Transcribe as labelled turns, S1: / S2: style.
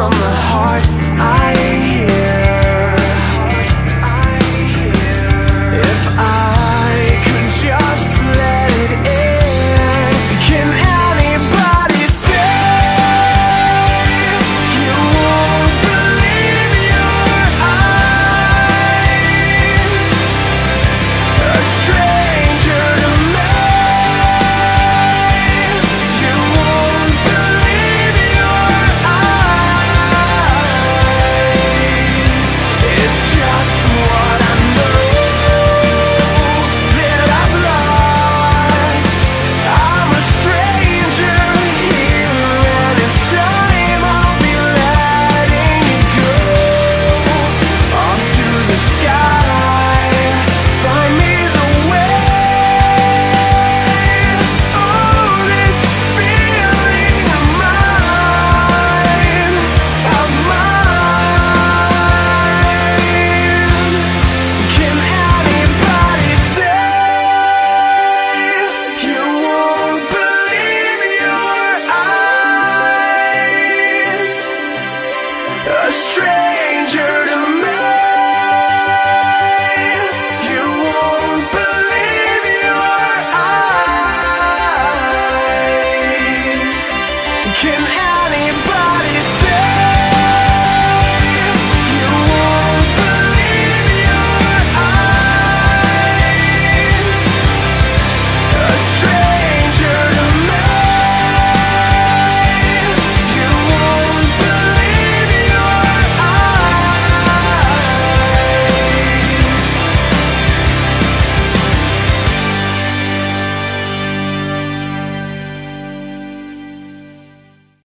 S1: from the Can